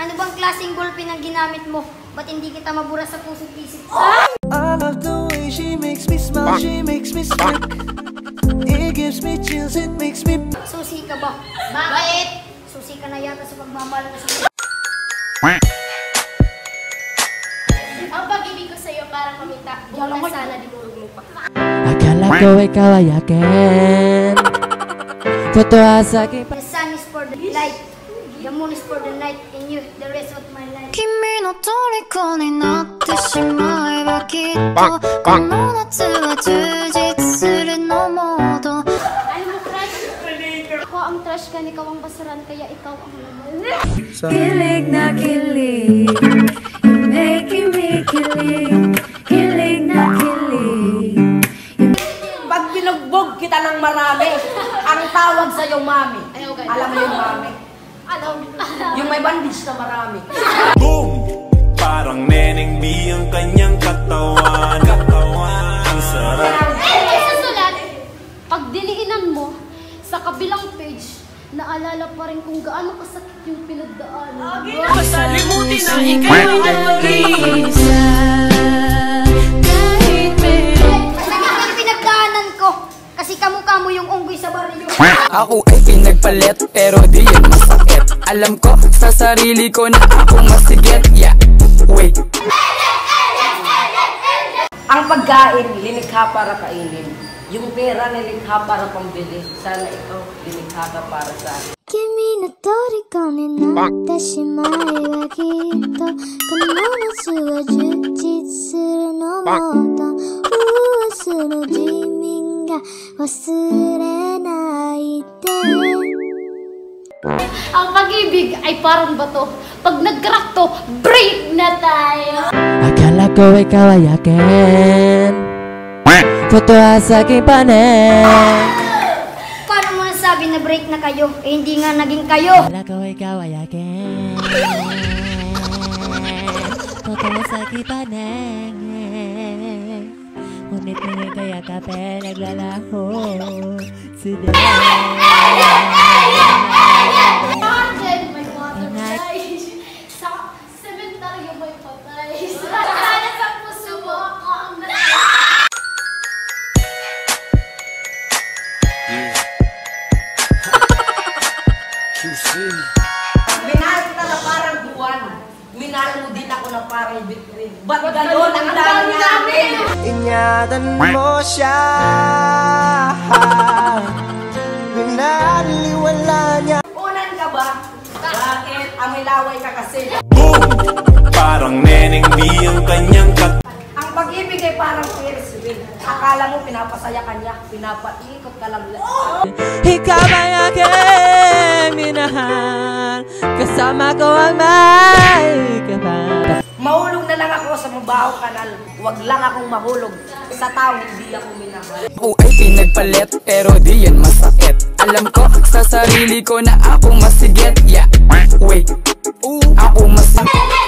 Ano bang klaseng ballpen ang ginamit mo? Ba't hindi kita mabura sa puso't isip? I love the way she makes me smile, she makes me smirk. It gives me chills, it makes me. Susi ka ba? Bakit? Susi ka na yata sa pagmamahal mo sa Ang pag-ibig ko sa'yo parang kamita. Buong na sana dinurog mo pa. Akala ko ikaw ay akin Totoo sa akin The sun is for the light, the moon is for the night, and you, the rest of my life. 君の虜になってしまえばきっとこの夏は充実するのモード Alam mo, crush? Ako ang trash ka, ikaw ang basuran, kaya ikaw ang laman. Kilig na kilig You're making me kilig Kilig na kilig Pag binugbog kita ng marami, ang tawag sa'yo, mami. Ayaw, ganun. Alam mo yung mami? Ano? Yung may bandage na marami. Boom! Parang neneng B ang kanyang katawan Katawan Ang sarap Ay, sa sulat, pag diniinan mo, sa kabilang page, naalala pa rin kung gaano kasakit yung pinagdaanan. Masalimutin na ikaw ang mag-iisa Ako ay pinagpalit pero di yun masakit Alam ko sa sarili ko na ako masigit Yeah, wait Ang pagkain, linikha para kainin. Yung pera, nilikha para pambili. Sana ikaw, linikha ka para sa akin. 君の虜になってしまえばきっとこの夏は充実するのもっと明日の自民が忘れない で Ang pag-ibig ay parang bato. Pag nag-crack to, break na tayo! Akala ko ikaw ay akin Totoo sa aking panin Paano mo nasabi na break na kayo? Eh, hindi nga naging kayo. Akala ko ikaw ay akin Totoo sa aking panin Ngunit ngayon kaya kape naglalaho Sila Arjen, Minahal mo din ako na parang bituin. Ba't gano'n ang dami namin? Ingatan mo siya. Pinaliwala niya. Unan ka ba? Bakit? Amilaway ka kasi. Boom! Parang neneng B ang kanyang katawan Ang pag-ibig ay parang Ferris wheel. Akala mo pinapasaya ka niya, pinapaikot ka lang. Ikaw ay aking minahal Kasama ko ang may kapal Mahulog na lang ako sa mabaho kanal. Huwag lang akong mahulog. Sa tao hindi ako minahal. Ako ay pinagpalit pero di yan masakit. Alam ko sa sarili ko na ako masigit. Yeah, wait, ako masigit